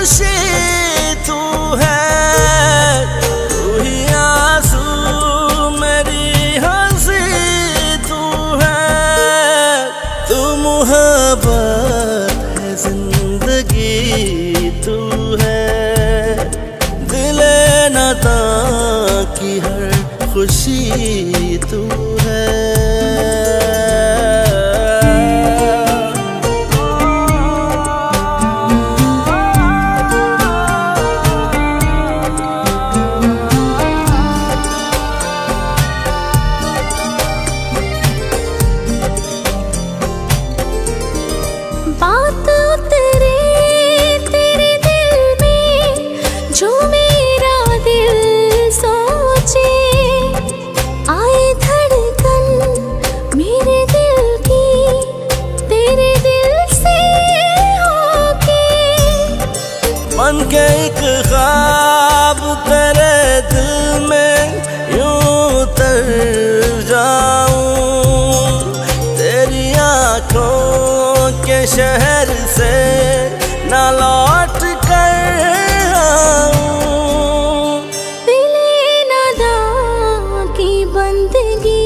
खुशी तू है, तू ही आँसू मेरी हँसी तू है। तू मुहब्बत है, ज़िंदगी तू है। दिले नता की हर खुशी तू शहर से ना लौट कर आऊँ दिली ना दा की बंदगी